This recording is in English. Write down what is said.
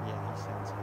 Yeah, he sounds.